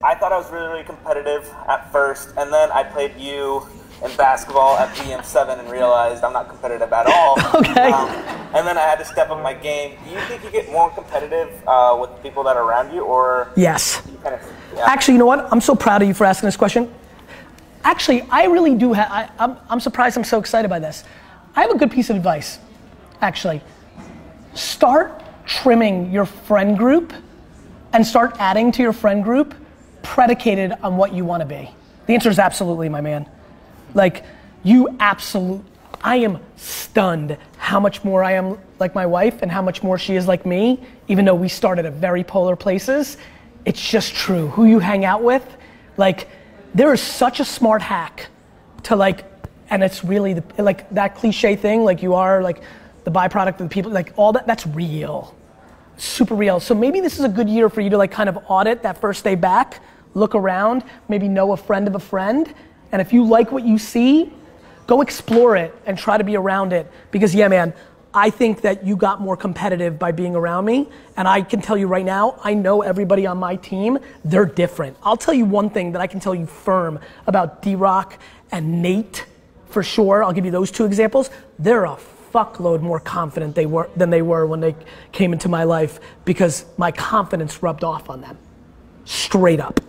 I thought I was really, really competitive at first, and then I played you in basketball at BM7 and realized I'm not competitive at all. Okay. Um, and then I had to step up my game. Do you think you get more competitive uh, with the people that are around you, or Yes. you kind of? Yeah. Actually, you know what? I'm so proud of you for asking this question. Actually, I really do have, I, I'm, I'm surprised I'm so excited by this. I have a good piece of advice, actually. Start trimming your friend group and start adding to your friend group predicated on what you want to be. The answer is absolutely, my man. Like, you absolute, I am stunned how much more I am like my wife and how much more she is like me, even though we started at very polar places. It's just true. Who you hang out with, like, there is such a smart hack to like, and it's really the, like that cliche thing, like you are like the byproduct of the people, like all that, that's real super real. So maybe this is a good year for you to like kind of audit that first day back, look around, maybe know a friend of a friend, and if you like what you see, go explore it and try to be around it. Because yeah, man, I think that you got more competitive by being around me, and I can tell you right now, I know everybody on my team, they're different. I'll tell you one thing that I can tell you firm about D-Rock and Nate, for sure. I'll give you those two examples. They're a fuckload more confident they were than they were when they came into my life because my confidence rubbed off on them. Straight up.